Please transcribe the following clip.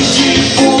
de